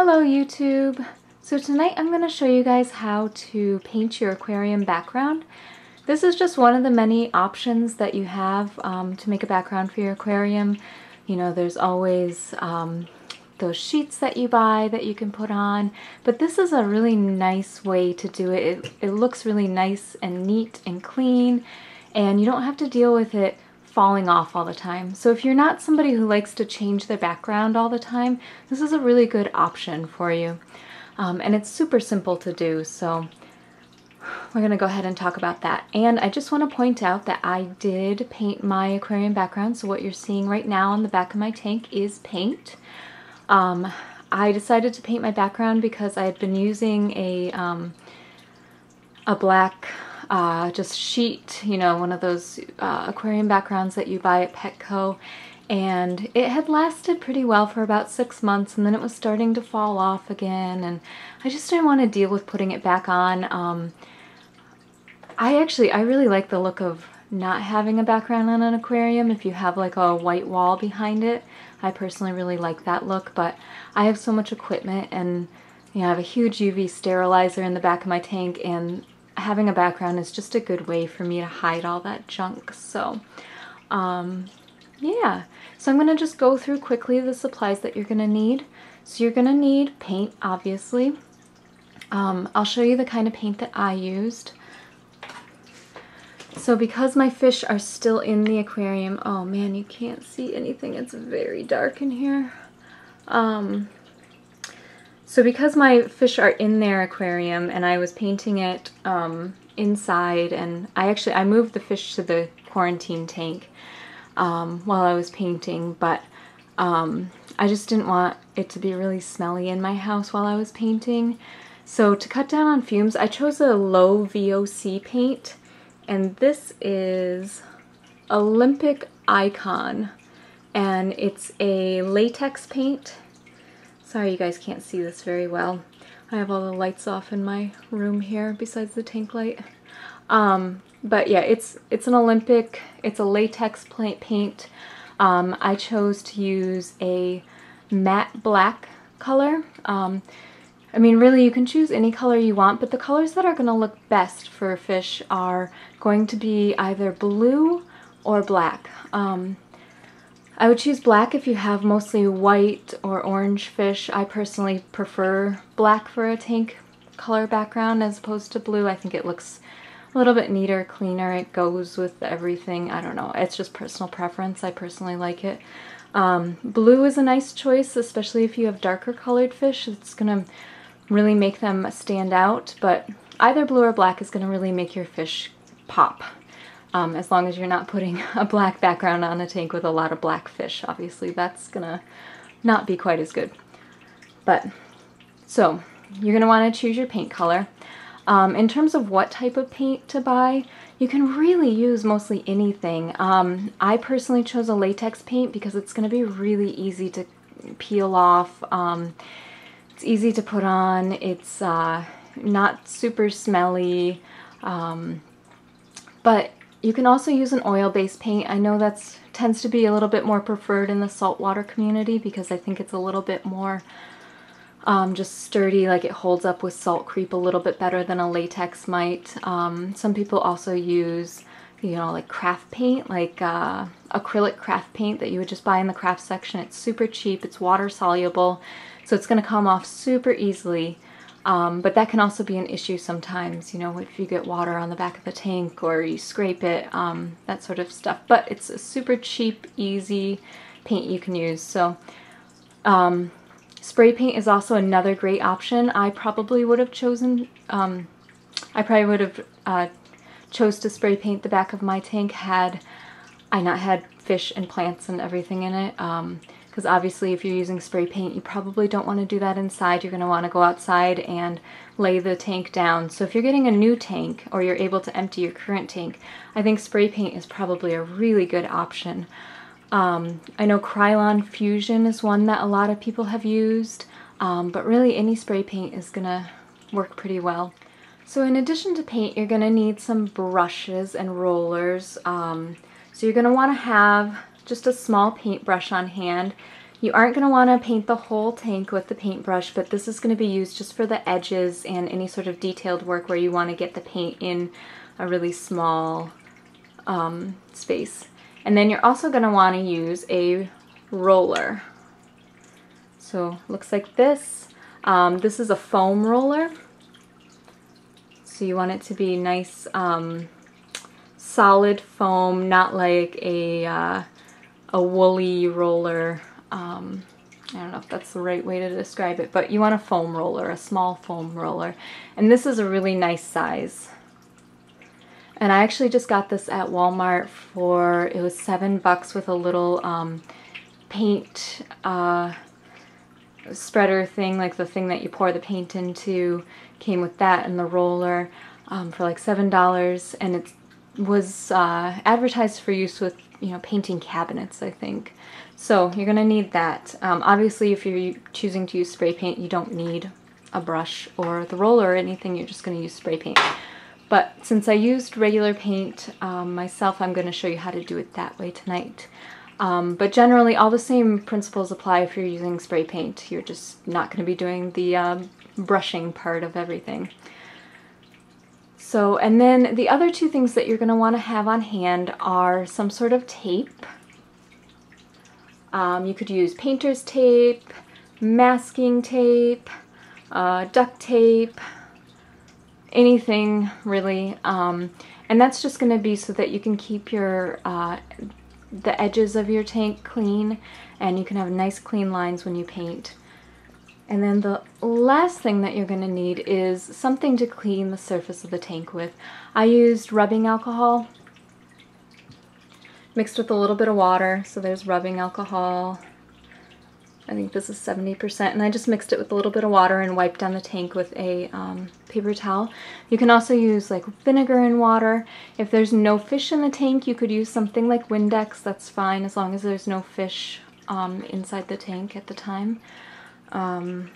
Hello YouTube! So tonight I'm going to show you guys how to paint your aquarium background. This is just one of the many options that you have um, to make a background for your aquarium. You know, there's always um, those sheets that you buy that you can put on, but this is a really nice way to do it. It, it looks really nice and neat and clean, and you don't have to deal with it falling off all the time. So if you're not somebody who likes to change their background all the time, this is a really good option for you. Um, and it's super simple to do, so we're going to go ahead and talk about that. And I just want to point out that I did paint my aquarium background, so what you're seeing right now on the back of my tank is paint. Um, I decided to paint my background because I had been using a, um, a black uh, just sheet, you know, one of those uh, aquarium backgrounds that you buy at Petco. And it had lasted pretty well for about six months and then it was starting to fall off again and I just didn't want to deal with putting it back on. Um, I actually, I really like the look of not having a background on an aquarium if you have like a white wall behind it. I personally really like that look, but I have so much equipment and you know, I have a huge UV sterilizer in the back of my tank and having a background is just a good way for me to hide all that junk. So, um, yeah. So I'm going to just go through quickly the supplies that you're going to need. So you're going to need paint, obviously. Um, I'll show you the kind of paint that I used. So because my fish are still in the aquarium, oh man, you can't see anything. It's very dark in here. Um, so because my fish are in their aquarium and I was painting it um, inside and I actually, I moved the fish to the quarantine tank um, while I was painting, but um, I just didn't want it to be really smelly in my house while I was painting. So to cut down on fumes, I chose a low VOC paint and this is Olympic Icon and it's a latex paint Sorry you guys can't see this very well. I have all the lights off in my room here besides the tank light. Um, but yeah, it's it's an Olympic, it's a latex paint. Um, I chose to use a matte black color. Um, I mean, really, you can choose any color you want, but the colors that are going to look best for fish are going to be either blue or black. Um, I would choose black if you have mostly white or orange fish. I personally prefer black for a tank color background as opposed to blue. I think it looks a little bit neater, cleaner. It goes with everything. I don't know. It's just personal preference. I personally like it. Um, blue is a nice choice, especially if you have darker colored fish. It's going to really make them stand out, but either blue or black is going to really make your fish pop um, as long as you're not putting a black background on a tank with a lot of black fish. Obviously that's gonna not be quite as good. But, so, you're gonna wanna choose your paint color. Um, in terms of what type of paint to buy, you can really use mostly anything. Um, I personally chose a latex paint because it's going to be really easy to peel off. Um, it's easy to put on. It's uh, not super smelly. Um, but you can also use an oil-based paint. I know that tends to be a little bit more preferred in the saltwater community because I think it's a little bit more um, just sturdy, like it holds up with salt creep a little bit better than a latex might. Um, some people also use, you know, like craft paint, like uh, acrylic craft paint that you would just buy in the craft section. It's super cheap, it's water soluble, so it's going to come off super easily. Um, but that can also be an issue sometimes, you know, if you get water on the back of the tank or you scrape it, um, that sort of stuff. But it's a super cheap, easy paint you can use. So um, spray paint is also another great option. I probably would have chosen, um, I probably would have uh, chose to spray paint the back of my tank had I not had fish and plants and everything in it. Um, because obviously if you're using spray paint you probably don't want to do that inside. You're going to want to go outside and lay the tank down. So if you're getting a new tank or you're able to empty your current tank I think spray paint is probably a really good option. Um, I know Krylon Fusion is one that a lot of people have used um, but really any spray paint is gonna work pretty well. So in addition to paint you're gonna need some brushes and rollers um, so you're gonna want to have just a small paintbrush on hand. You aren't going to want to paint the whole tank with the paintbrush, but this is going to be used just for the edges and any sort of detailed work where you want to get the paint in a really small um, space. And then you're also going to want to use a roller. So looks like this. Um, this is a foam roller. So you want it to be nice um, solid foam, not like a, uh, a woolly roller um, I don't know if that's the right way to describe it, but you want a foam roller, a small foam roller. And this is a really nice size. And I actually just got this at Walmart for, it was seven bucks with a little um, paint uh, spreader thing, like the thing that you pour the paint into, came with that and the roller um, for like $7. And it was uh, advertised for use with, you know, painting cabinets, I think. So you're going to need that. Um, obviously, if you're choosing to use spray paint, you don't need a brush or the roller or anything. You're just going to use spray paint. But since I used regular paint um, myself, I'm going to show you how to do it that way tonight. Um, but generally, all the same principles apply if you're using spray paint. You're just not going to be doing the um, brushing part of everything. So, and then the other two things that you're going to want to have on hand are some sort of tape um, you could use painter's tape, masking tape, uh, duct tape, anything really. Um, and that's just going to be so that you can keep your uh, the edges of your tank clean and you can have nice clean lines when you paint. And then the last thing that you're going to need is something to clean the surface of the tank with. I used rubbing alcohol mixed with a little bit of water. So there's rubbing alcohol. I think this is 70%. And I just mixed it with a little bit of water and wiped down the tank with a um, paper towel. You can also use like vinegar and water. If there's no fish in the tank, you could use something like Windex. That's fine as long as there's no fish um, inside the tank at the time. Um,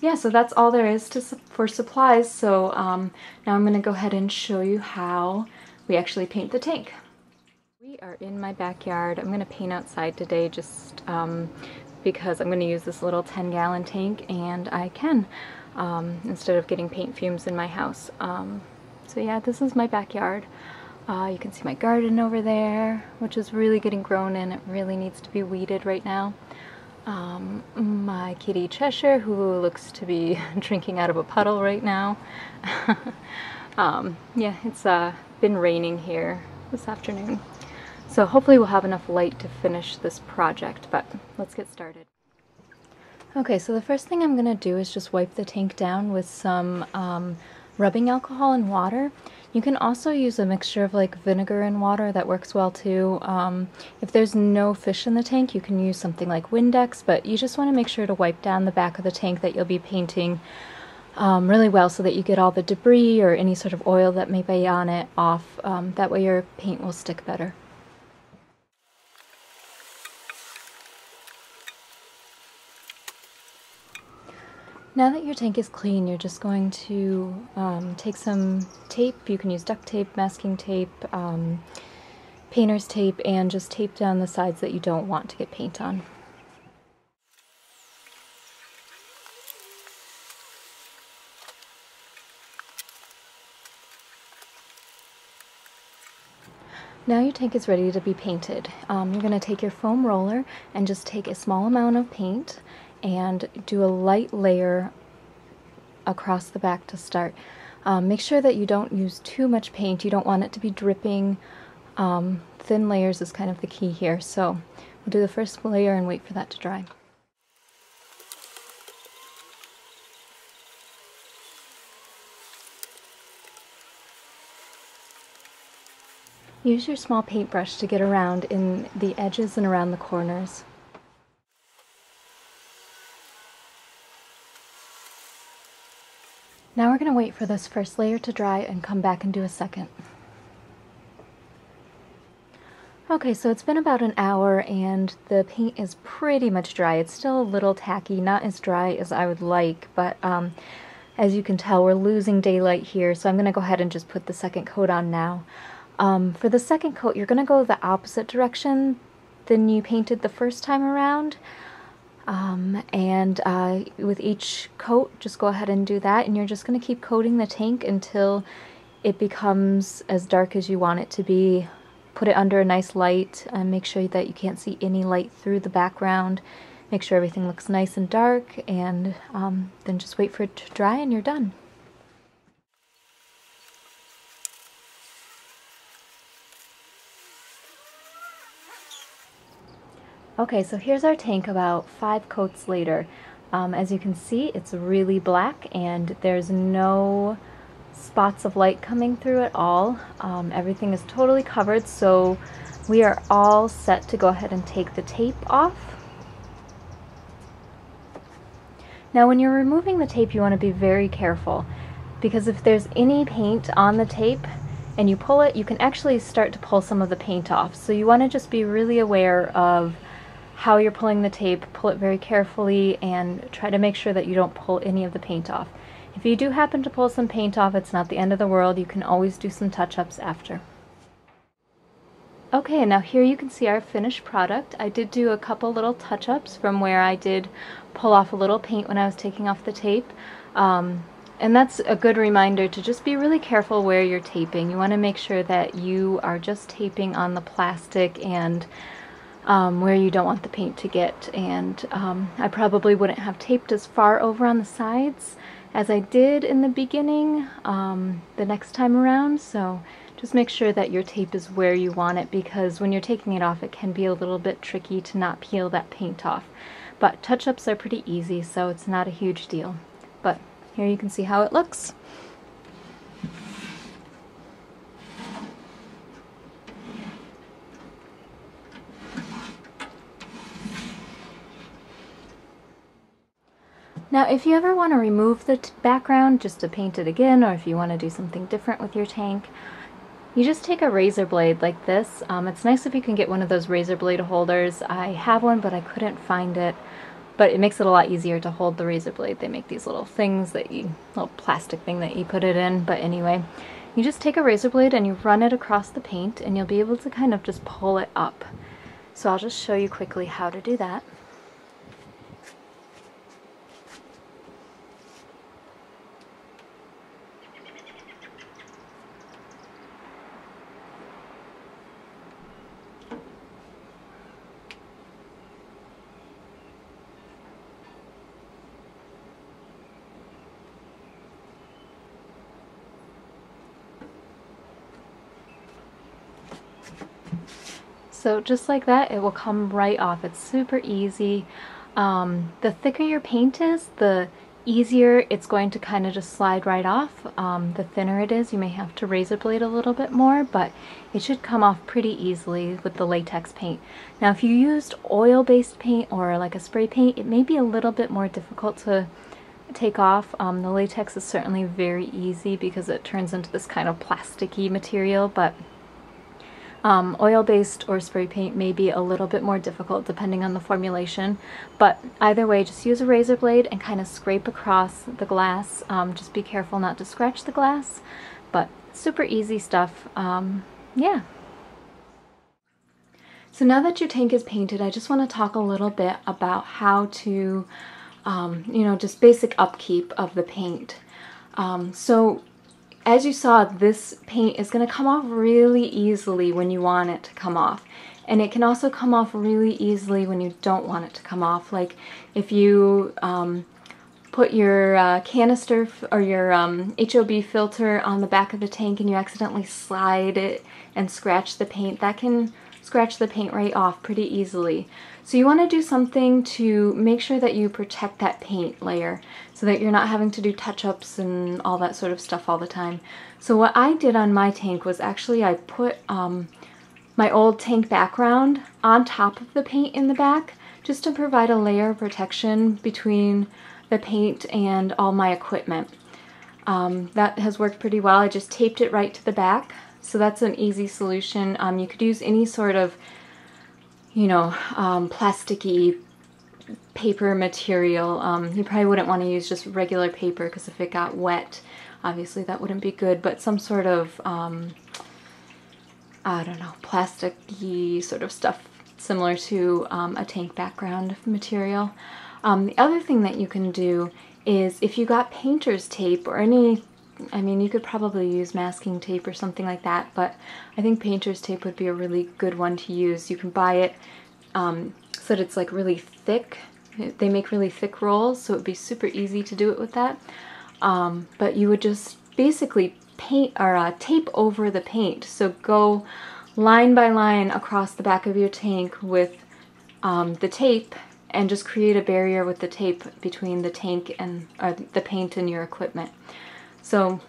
yeah, so that's all there is to for supplies. So um, now I'm going to go ahead and show you how we actually paint the tank. We are in my backyard. I'm going to paint outside today just um, because I'm going to use this little 10 gallon tank and I can um, instead of getting paint fumes in my house. Um, so yeah, this is my backyard. Uh, you can see my garden over there, which is really getting grown in. It really needs to be weeded right now. Um, my kitty Cheshire, who looks to be drinking out of a puddle right now. um, yeah, it's uh, been raining here this afternoon. So hopefully we'll have enough light to finish this project, but let's get started. Okay, so the first thing I'm going to do is just wipe the tank down with some um, rubbing alcohol and water. You can also use a mixture of like vinegar and water, that works well too. Um, if there's no fish in the tank, you can use something like Windex, but you just want to make sure to wipe down the back of the tank that you'll be painting um, really well so that you get all the debris or any sort of oil that may be on it off. Um, that way your paint will stick better. Now that your tank is clean, you're just going to um, take some tape. You can use duct tape, masking tape, um, painter's tape, and just tape down the sides that you don't want to get paint on. Now your tank is ready to be painted. Um, you're going to take your foam roller and just take a small amount of paint and do a light layer across the back to start. Um, make sure that you don't use too much paint. You don't want it to be dripping. Um, thin layers is kind of the key here. So we'll do the first layer and wait for that to dry. Use your small paintbrush to get around in the edges and around the corners. Now we're going to wait for this first layer to dry and come back and do a second. Okay, so it's been about an hour and the paint is pretty much dry. It's still a little tacky, not as dry as I would like, but um, as you can tell, we're losing daylight here, so I'm going to go ahead and just put the second coat on now. Um, for the second coat, you're going to go the opposite direction than you painted the first time around. Um, and uh, with each coat, just go ahead and do that. And you're just going to keep coating the tank until it becomes as dark as you want it to be. Put it under a nice light and make sure that you can't see any light through the background. Make sure everything looks nice and dark and um, then just wait for it to dry and you're done. Okay, so here's our tank about five coats later. Um, as you can see, it's really black and there's no spots of light coming through at all. Um, everything is totally covered, so we are all set to go ahead and take the tape off. Now when you're removing the tape, you want to be very careful because if there's any paint on the tape and you pull it, you can actually start to pull some of the paint off. So you want to just be really aware of how you're pulling the tape, pull it very carefully, and try to make sure that you don't pull any of the paint off. If you do happen to pull some paint off, it's not the end of the world. You can always do some touch-ups after. Okay, now here you can see our finished product. I did do a couple little touch-ups from where I did pull off a little paint when I was taking off the tape. Um, and that's a good reminder to just be really careful where you're taping. You want to make sure that you are just taping on the plastic and um, where you don't want the paint to get and um, I probably wouldn't have taped as far over on the sides as I did in the beginning um, the next time around so just make sure that your tape is where you want it because when you're taking it off it can be a little bit tricky to not peel that paint off. But touch-ups are pretty easy so it's not a huge deal. But here you can see how it looks Now if you ever want to remove the background just to paint it again or if you want to do something different with your tank, you just take a razor blade like this. Um, it's nice if you can get one of those razor blade holders. I have one but I couldn't find it. But it makes it a lot easier to hold the razor blade. They make these little things that you, little plastic thing that you put it in. But anyway, you just take a razor blade and you run it across the paint and you'll be able to kind of just pull it up. So I'll just show you quickly how to do that. So just like that, it will come right off. It's super easy. Um, the thicker your paint is, the easier it's going to kind of just slide right off. Um, the thinner it is, you may have to razor blade a little bit more, but it should come off pretty easily with the latex paint. Now if you used oil-based paint or like a spray paint, it may be a little bit more difficult to take off. Um, the latex is certainly very easy because it turns into this kind of plasticky material, but um, Oil-based or spray paint may be a little bit more difficult depending on the formulation, but either way, just use a razor blade and kind of scrape across the glass. Um, just be careful not to scratch the glass, but super easy stuff. Um, yeah. So now that your tank is painted, I just want to talk a little bit about how to, um, you know, just basic upkeep of the paint. Um, so as you saw, this paint is going to come off really easily when you want it to come off. And it can also come off really easily when you don't want it to come off. Like if you um, put your uh, canister or your um, HOB filter on the back of the tank and you accidentally slide it and scratch the paint, that can scratch the paint right off pretty easily. So you want to do something to make sure that you protect that paint layer so that you're not having to do touch-ups and all that sort of stuff all the time. So what I did on my tank was actually I put um, my old tank background on top of the paint in the back just to provide a layer of protection between the paint and all my equipment. Um, that has worked pretty well. I just taped it right to the back so that's an easy solution. Um, you could use any sort of, you know, um, plasticky paper material. Um, you probably wouldn't want to use just regular paper because if it got wet, obviously that wouldn't be good, but some sort of, um, I don't know, plasticky sort of stuff similar to um, a tank background material. Um, the other thing that you can do is if you got painter's tape or any, I mean you could probably use masking tape or something like that, but I think painter's tape would be a really good one to use. You can buy it um, so that it's like really thick. They make really thick rolls, so it would be super easy to do it with that. Um, but you would just basically paint or uh, tape over the paint. So go line by line across the back of your tank with um, the tape and just create a barrier with the tape between the tank and or the paint and your equipment. So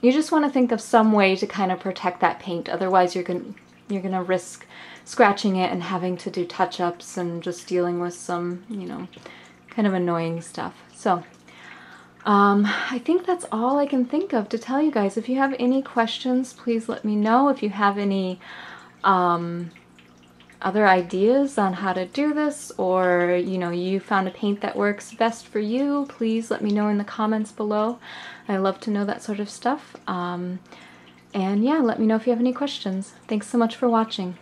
you just want to think of some way to kind of protect that paint. Otherwise you're going you're going to risk scratching it and having to do touch-ups and just dealing with some, you know, kind of annoying stuff. So um, I think that's all I can think of to tell you guys. If you have any questions, please let me know. If you have any um, other ideas on how to do this or you know you found a paint that works best for you please let me know in the comments below I love to know that sort of stuff um, and yeah let me know if you have any questions thanks so much for watching